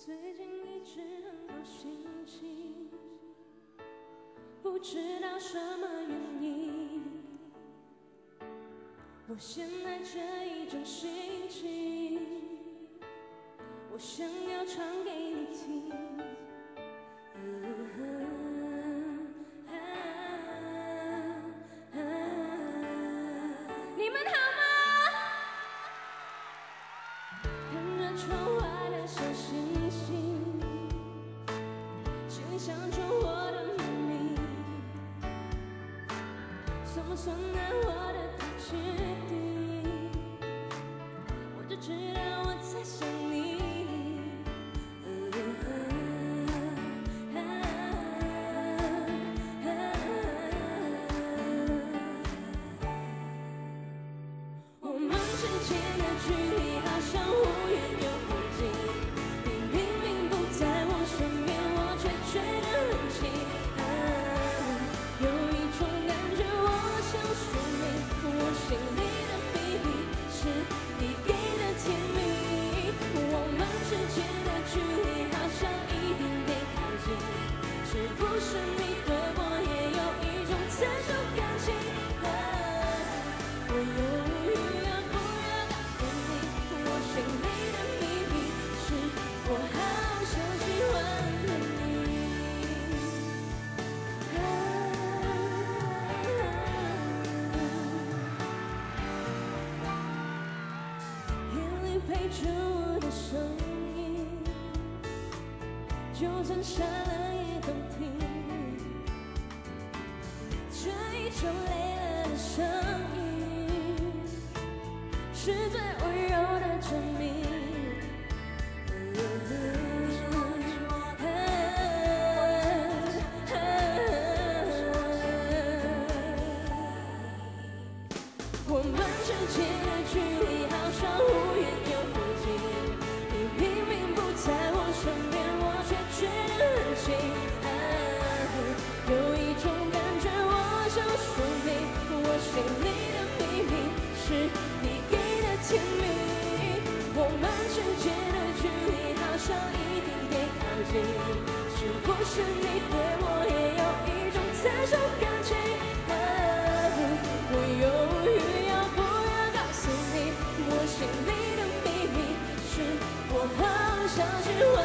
最近一直很好心情，不知道什么原因，我现在这一种心情，我想要唱给你听。想着我的秘密。算不算爱我的天时地？我只知道我在想你。我们之间是不是你对我也有一种特殊感情？啊，我犹豫要不要告诉你，我心里的秘密是我好像喜欢你。夜里陪着我的声音，就算傻这一种累了的声音，是最温柔的证明。明，我心里的秘密是你给的甜蜜。我们之间的距离好像一点点靠近，是不是你对我也有一种特殊感情？啊，我犹豫要不要告诉你，我心里的秘密是我好像喜欢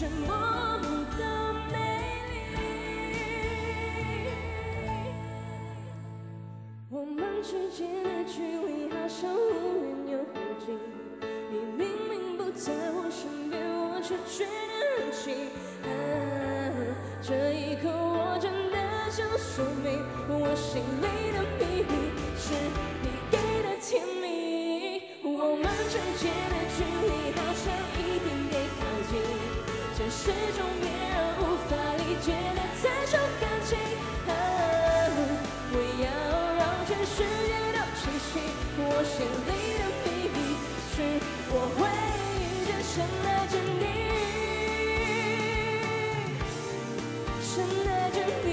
却模糊的美丽。我们之间的距离好像忽远又忽近，你明明不在我身边，我却觉得很近。啊，这一刻我真的想说明，我心里的秘密是种别人无法理解的特殊感情。啊，我要让全世界都清晰，我心里的秘密是我会一直深爱着你，深爱着你。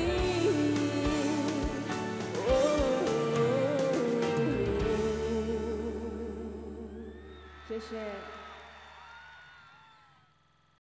哦谢谢。